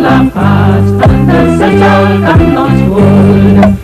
la paz, tantas se saltan los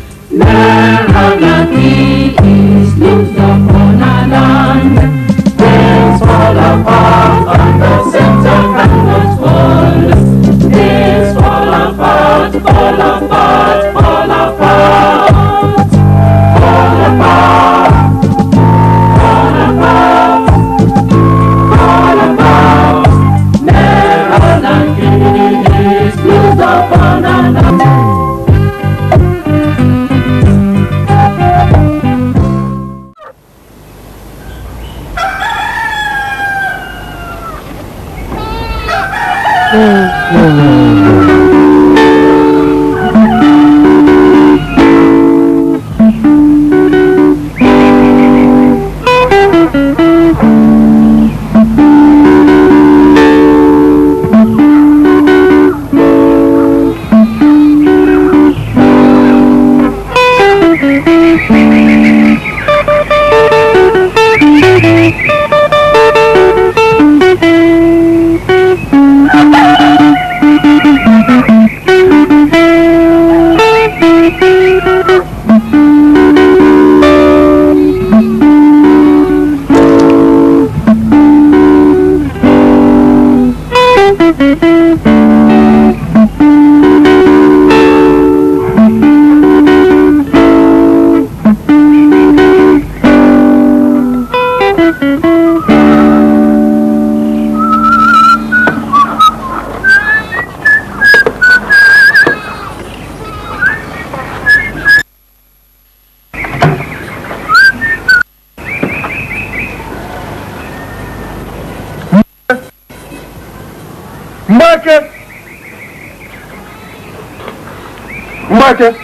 Mbake!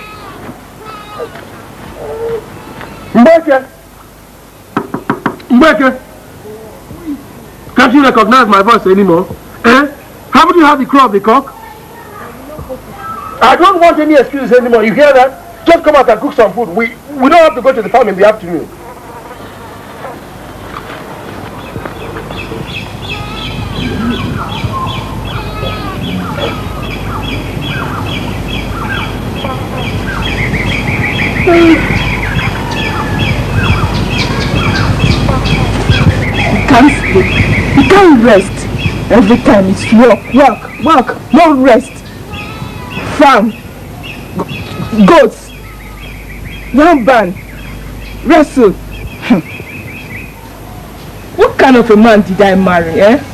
Mbake! Mbake! Can't you recognize my voice anymore? Eh? Haven't you had the crow of the cock? I don't want any excuses anymore. You hear that? Just come out and cook some food. We we don't have to go to the farm in the afternoon. You can't sleep. You can't rest. Every time it's work, work, work, no rest. Farm, goats, young band, wrestle. what kind of a man did I marry, eh?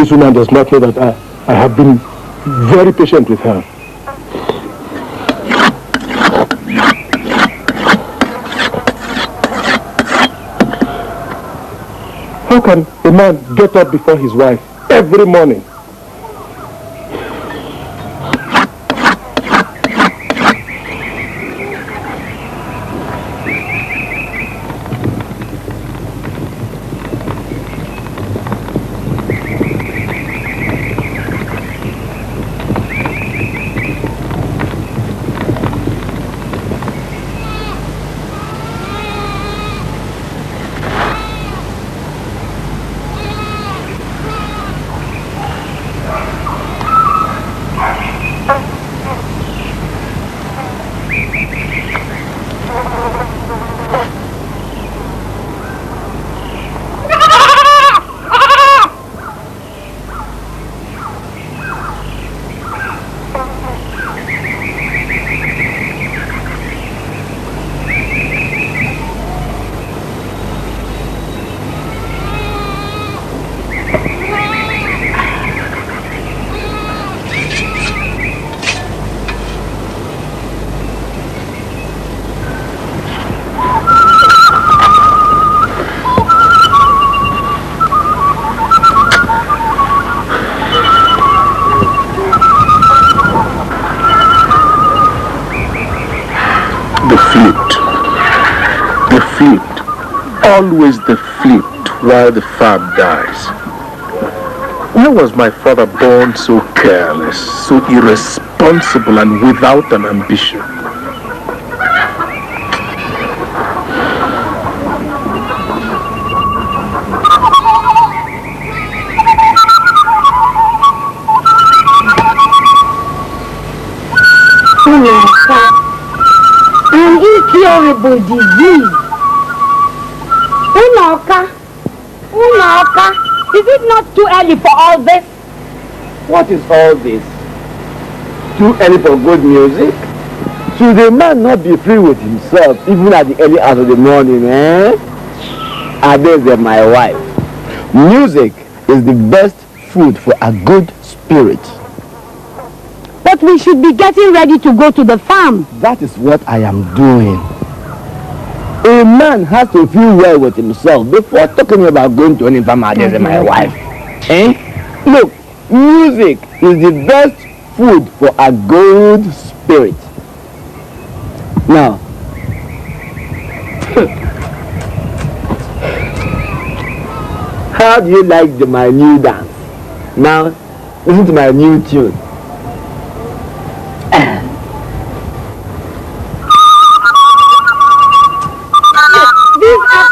This woman does not know that I, I have been very patient with her. How can a man get up before his wife every morning? The flute. Always the flute while the farm dies. Why was my father born so careless, so irresponsible and without an ambition? An incurable disease. Unoka, Unoka, is it not too early for all this? What is all this? Too early for good music? Should a man not be free with himself even at the early hours of the morning, eh? Adeze, my wife. Music is the best food for a good spirit. But we should be getting ready to go to the farm. That is what I am doing. A man has to feel well with himself before talking about going to any farm, Adeze, my wife. Eh? Look, music is the best food for a good spirit. Now, how do you like the, my new dance? Now, listen to my new tune.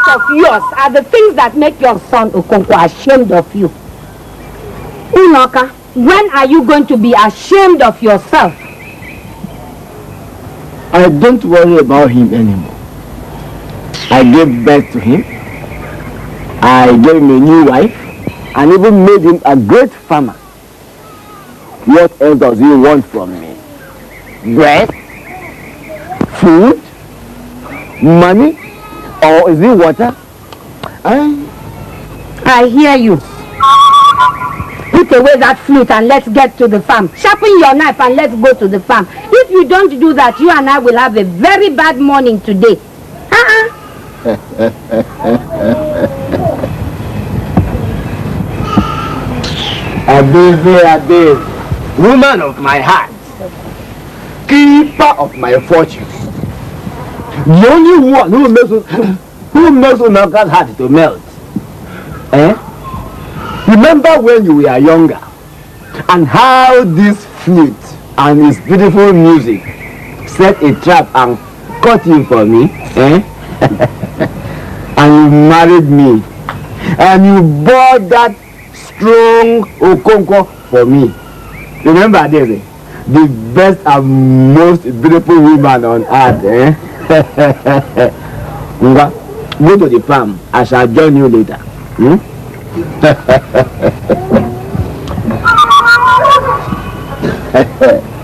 Of yours are the things that make your son Okonkwo ashamed of you. Unoka, when are you going to be ashamed of yourself? I don't worry about him anymore. I gave birth to him. I gave him a new wife and even made him a great farmer. What else does he want from me? Bread? Food? Money? Or is it water? I, I hear you. Put away that flute and let's get to the farm. Sharpen your knife and let's go to the farm. If you don't do that, you and I will have a very bad morning today. Uh-uh. Adeze, Adeze, woman of my heart, keeper of my fortune, the only one who makes who makes Unoka's heart to melt. Eh? Remember when you were younger and how this flute and its beautiful music set a trap and caught you for me, eh? and you married me and you bought that strong Okonkwo for me. Remember this, the best and most beautiful woman on earth, eh? Ngwa, go to the farm. I shall join you later. Hmm?